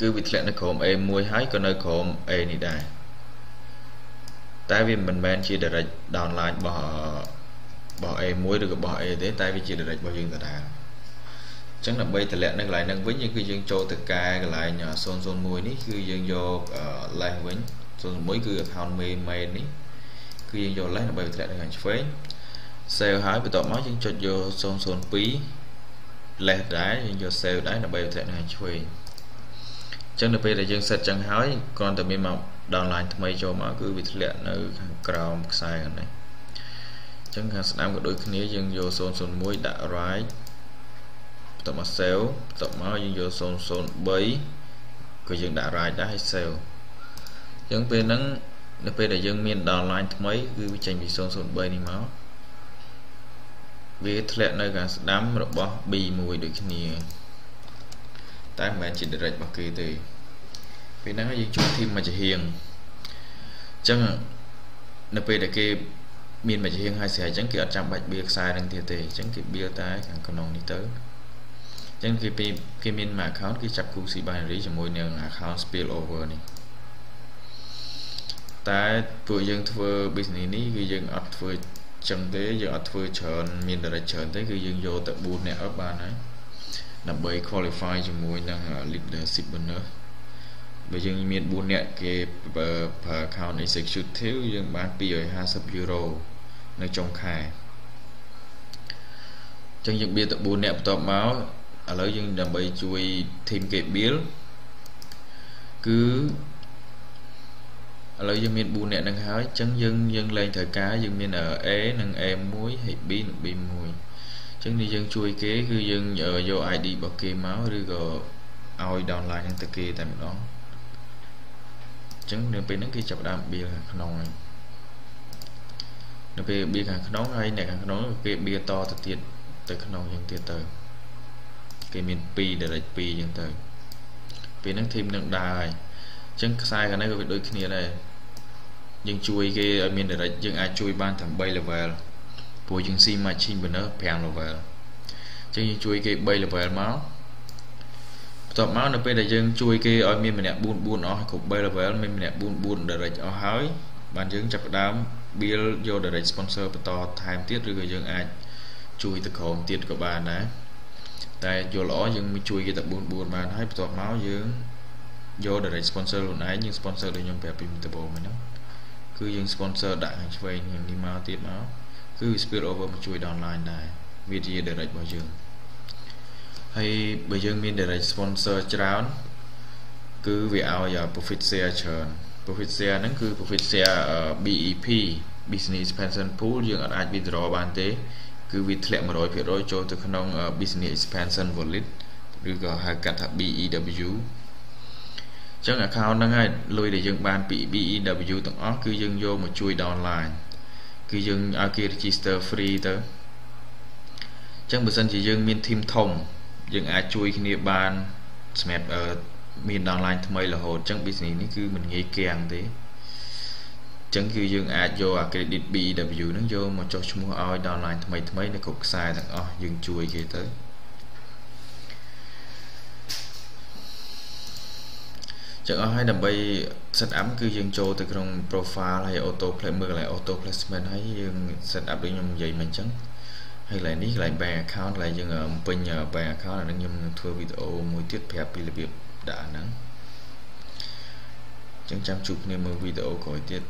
គឺវាធ្លាក់នៅក្រុម A1 ហើយក៏នៅក្រុម A នេះដែរតែវាមិនមែនជា direct downline របស់របស់ A1 ឬក៏របស់ A ទេតែវាជា direct របស់យើងដដែលអញ្ចឹងដើម្បីតម្លាក់នៅកន្លែងហ្នឹងវិញគឺយើងចូលទៅកែកន្លែង001នេះគឺយើងយក less វិញ001គឺ account main main នេះគឺយើងយក less ដើម្បីតម្លាក់នៅខាងឆ្វេង save ហើយបន្ទាប់មកយើងចុចយក002 less ដែរយើងយក save ដែរដើម្បីតម្លាក់នៅខាងឆ្វេងអញ្ចឹងនៅពេលដែលយើង set ចឹងហើយគ្រាន់តែមានមក downline ថ្មីចូលមកគឺវាធ្លាក់នៅខាងក្រោមខ្សែខាងនេះអញ្ចឹងខាងស្ដាំក៏ដូចគ្នាយើងយក001ដាក់ right បន្ទាប់មក save បន្ទាប់មកយើងយក003ក៏យើងដាក់ right ដែរហើយ save អញ្ចឹងពេលហ្នឹងនៅពេលដែលយើងមាន downline ថ្មីគឺវាចេញពី003នេះមកវាធ្លាក់នៅខាងស្ដាំរបស់ B1 ដូចគ្នាតែមិនមែនជា direct របស់គេទេ ពេលហ្នឹងយើងជួបធីមមួយចំហៀងអញ្ចឹងនៅពេលដែលគេមានមួយចំហៀងហើយស្រ័យអញ្ចឹងគេអត់ចាំបាច់បៀខ្សែនឹងទៀតទេអញ្ចឹងគេបៀតែខាងក្នុងនេះទៅអញ្ចឹងគេពីគេមានមួយ account គេចាប់គូ C binary ជាមួយនឹង account spill over នេះតែពួកយើងធ្វើ business នេះគឺយើងអត់ធ្វើចឹងទេយើងអត់ធ្វើច្រើនមាន direct ច្រើនទេគឺយើងយកតែ4នាក់អត់បានហើយដើម្បី qualify ជាមួយនឹង leadership bonus បើយើងមាន4នាក់គេប្រើ account executive យើងបាន250 euro នៅចុងខែអញ្ចឹងយើងបៀទៅ4នាក់បន្ទាប់មកឥឡូវយើងដើម្បីជួយ team គេ build គឺឥឡូវយើងមាន4នាក់នឹងហើយអញ្ចឹងយើងយើងលែងត្រូវការយើងមាន A និង A1 ហើយ B និង B1 អញ្ចឹងនេះយើងជួយគេគឺយើងយក ID របស់គេមកឬក៏ឲ្យ downline ហ្នឹងទៅគេតែម្ដងអញ្ចឹងនៅពេលហ្នឹងគេចាប់ដើមបៀខាងក្នុងហើយនៅពេលបៀខាងក្នុងហើយអ្នកខាងក្នុងគេបៀតទៅទៀតទៅក្នុងយ៉ាងទៀតទៅគេមាន2 direct 2អញ្ចឹងទៅពេលហ្នឹងធីមនឹងដើរហើយអញ្ចឹងខ្សែខាងនេះក៏វាដូចគ្នាដែរយើងជួយគេឲ្យមាន direct យើងអាចជួយបានទាំង3 level ព្រោះយើង see matching banner 5 level អញ្ចឹងយើងជួយគេ3 level មក បន្ទាប់មកនៅពេលដែលយើងជួយគេឲ្យមានម្នាក់4 4អស់គ្រប់3 level មានម្នាក់4 4 direct អស់ហើយបានយើងចាប់ផ្ដើម build យក direct sponsor បន្តថែមទៀតឬក៏យើងអាចជួយទៅក្រុមទៀតក៏បានដែរតែយល់ល្អយើងជួយគេតែ4 4បានហើយបន្ទាប់មកយើងយក direct sponsor ខ្លួនឯងយើង sponsor ដូចខ្ញុំប្រាប់ពីដំបូងហ្នឹងគឺយើង sponsor ដាក់ខាងឆ្វេងនេះមកទៀតមកគឺ spill over មកជួយ downline ដែរវាជា direct របស់យើង ហើយបើយើងមាន direct sponsor ច្រើនគឺវាឲ្យ profit share ច្រើន profit share ហ្នឹងគឺ profit share BEP business expansion pool យើងអាច withdraw បានទេ គឺវាធ្លាក់100%ចូលទៅក្នុង business expansion wallet ឬក៏ហៅកាត់ថា BEW អញ្ចឹង account ហ្នឹងហើយលុយដែលយើងបានពី BEW ទាំងអស់គឺយើងយកមកជួយ downline គឺយើងឲ្យគេ register free ទៅអញ្ចឹងបើសិនជាយើងមាន team ធំ យើងអាចជួយគ្នាបានសម្រាប់មាន downline ថ្មីរហូតអញ្ចឹង business នេះគឺមិនងាយគាំងទេអញ្ចឹងគឺយើងអាចយកអា credit BEW ហ្នឹងយកមកចុះឈ្មោះឲ្យ downline ថ្មីថ្មីនៅគ្រប់ខ្សែទាំងអស់យើងជួយគេទៅចឹងអស់ហើយដើម្បី set up គឺយើងចូលទៅក្នុង profile ហើយ auto play មើលកន្លែង auto placement ហើយយើង set up ដូចខ្ញុំនិយាយមិនអញ្ចឹង ហើយកន្លែងនេះកន្លែង bank account កន្លែងយើងបំពេញ bank account អានឹងខ្ញុំនឹងធ្វើវីដេអូមួយទៀតប្រាប់ពីរបៀបដាក់ហ្នឹងចឹងចាំជួបគ្នាមើលវីដេអូក្រោយទៀត